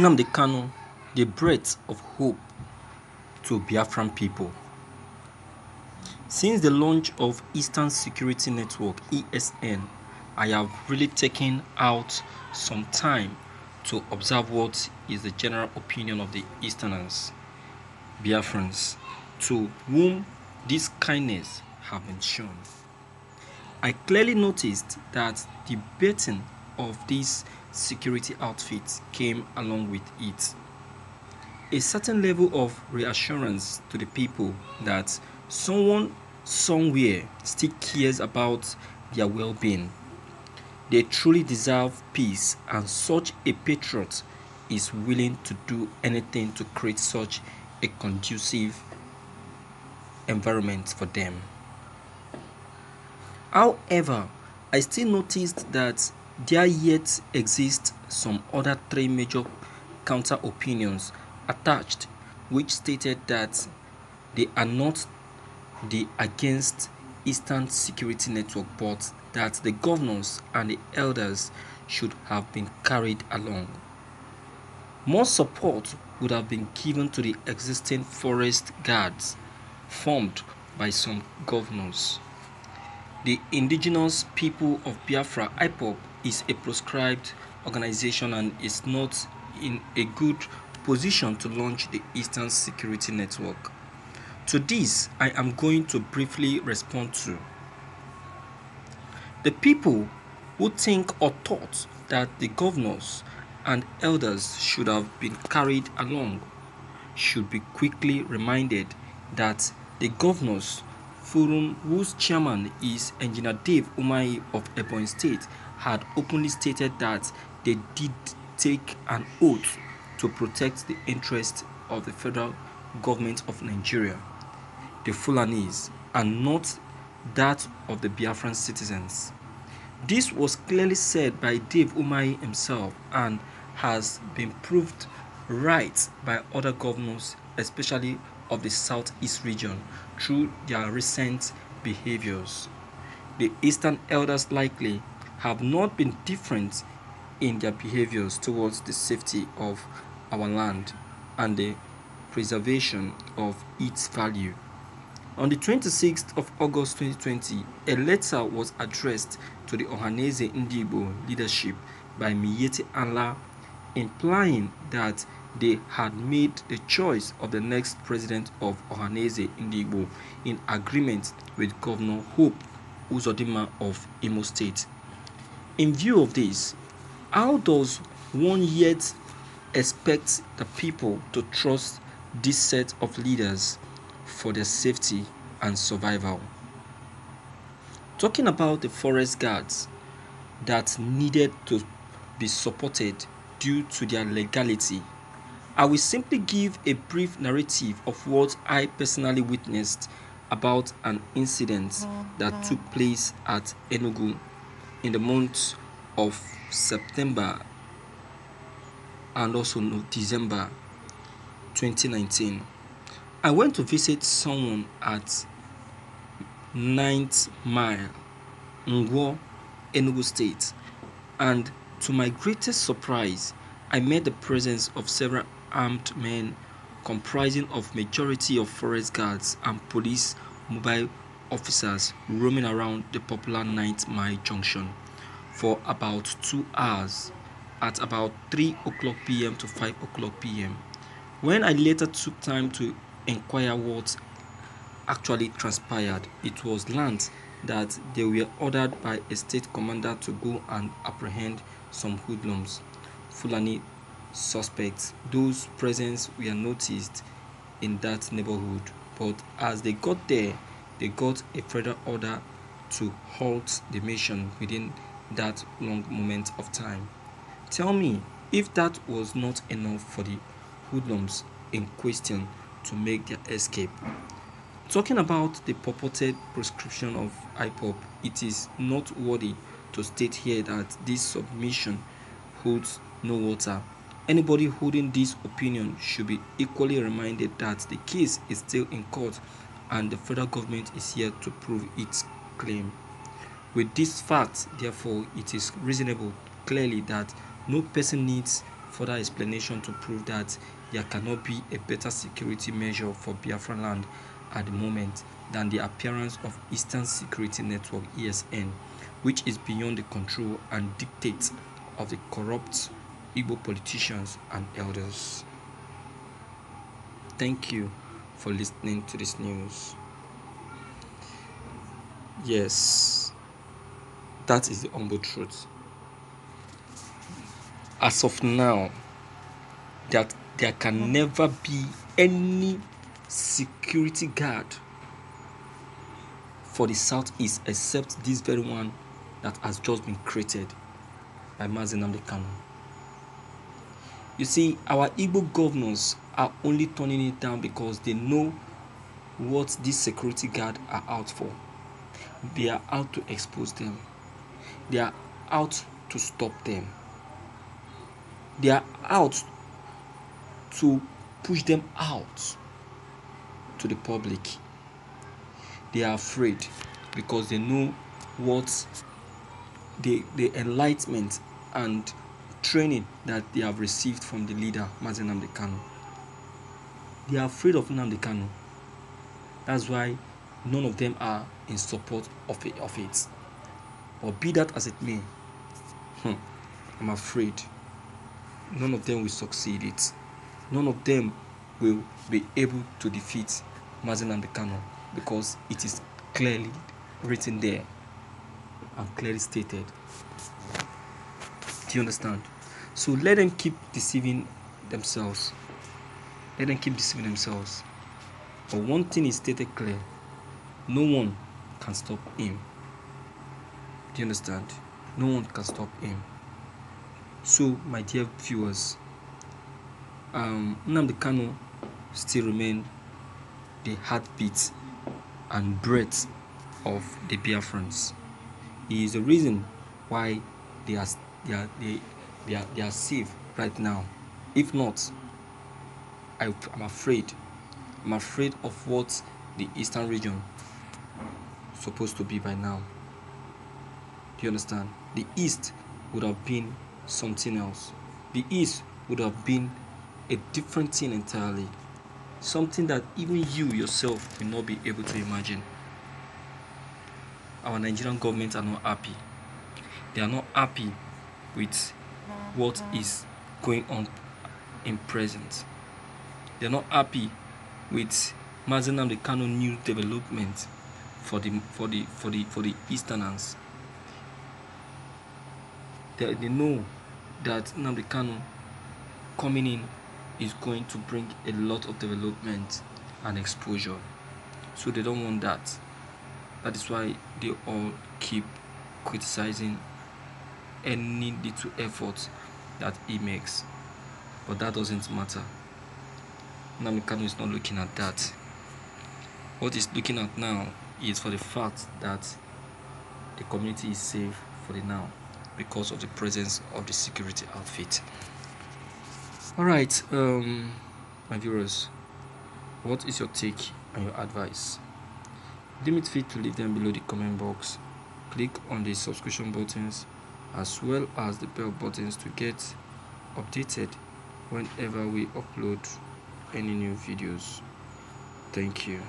Nnamdi Kanu, the breath of hope to Biafran people. Since the launch of Eastern Security Network ESN, I have really taken out some time to observe what is the general opinion of the Easterners, Biafrans, to whom this kindness have been shown. I clearly noticed that the betting of these security outfits came along with it. A certain level of reassurance to the people that someone somewhere still cares about their well being. They truly deserve peace, and such a patriot is willing to do anything to create such a conducive environment for them. However, I still noticed that there yet exist some other three major counter opinions attached which stated that they are not the against Eastern Security Network but that the governors and the elders should have been carried along. More support would have been given to the existing forest guards formed by some governors. The indigenous people of Biafra, IPOB, is a proscribed organization and is not in a good position to launch the Eastern Security Network. To this, I am going to briefly respond to. The people who think or thought that the governors and elders should have been carried along should be quickly reminded that the governors forum whose chairman is Engineer Dave Umahi of Ebonyi State had openly stated that they did take an oath to protect the interests of the federal government of Nigeria, the Fulanis, and not that of the Biafran citizens. This was clearly said by Dave Umahi himself and has been proved right by other governors, especially of the southeast region, through their recent behaviors. The Eastern elders likely have not been different in their behaviors towards the safety of our land and the preservation of its value. On the 26th of August 2020, a letter was addressed to the Ohanaeze Ndigbo leadership by Miyetti Allah implying that they had made the choice of the next president of Ohanaeze Ndigbo in agreement with Governor Hope Uzodimma of Imo State. In view of this, how does one yet expect the people to trust this set of leaders for their safety and survival? Talking about the forest guards that needed to be supported due to their legality I will simply give a brief narrative of what I personally witnessed about an incident oh, that took place at Enugu in the month of September and also December 2019. I went to visit someone at 9th Mile, Ngwo, Enugu State, and to my greatest surprise, I met the presence of several armed men comprising of majority of forest guards and police mobile officers roaming around the popular Ninth Mile Junction for about two hours at about 3 o'clock p.m. to 5 o'clock p.m. When I later took time to inquire what actually transpired, it was learned that they were ordered by a state commander to go and apprehend some hoodlums, Fulani suspects. Those presence were noticed in that neighborhood, but as they got there, they got a further order to halt the mission within that long moment of time. Tell me if that was not enough for the hoodlums in question to make their escape. Talking about the purported prescription of IPOB, it is not worthy to state here that this submission holds no water Anybody holding this opinion should be equally reminded that the case is still in court and the federal government is here to prove its claim. With this fact, therefore, it is reasonable clearly that no person needs further explanation to prove that there cannot be a better security measure for Biafra land at the moment than the appearance of Eastern Security Network ESN, which is beyond the control and dictates of the corrupt Igbo politicians and elders. Thank you for listening to this news. Yes, that is the humble truth. As of now, that there can never be any security guard for the southeast except this very one that has just been created by Mazi Nnamdi Kanu. You see, our Igbo governors are only turning it down because they know what these security guard are out for. They are out to expose them. They are out to stop them. They are out to push them out to the public. They are afraid because they know what the, the enlightenment and training that they have received from the leader, Mazi Nnamdi Kanu. They are afraid of Nnamdi Kanu. That's why none of them are in support of it. Of it. But be that as it may, hmm, I'm afraid none of them will succeed it. None of them will be able to defeat Mazi Nnamdi Kanu because it is clearly written there and clearly stated. Do you understand? So let them keep deceiving themselves. Let them keep deceiving themselves. But one thing is stated clear no one can stop him. Do you understand? No one can stop him. So, my dear viewers, um, Nnamdi Kanu still remain the heartbeat and breath of the Biafrans. He is the reason why they are they are they, they are they are safe right now. If not, I, I'm afraid. I'm afraid of what the eastern region supposed to be by now. Do you understand? The east would have been something else. The east would have been a different thing entirely. Something that even you yourself will not be able to imagine. Our Nigerian government are not happy. They are not happy with what is going on in present. They are not happy with Mazi Nnamdi Kanu new development for the for the for the for the Easterners. They, they know that Nnamdi Kanu coming in is going to bring a lot of development and exposure. So they don't want that. That is why they all keep criticizing any little effort that he makes. But that doesn't matter. Nnamdi Kanu is not looking at that. What he's looking at now is for the fact that the community is safe for the now because of the presence of the security outfit. Alright, um, my viewers, what is your take and your advice? Deem it fit to leave them below the comment box. Click on the subscription buttons as well as the bell buttons to get updated whenever we upload any new videos. Thank you.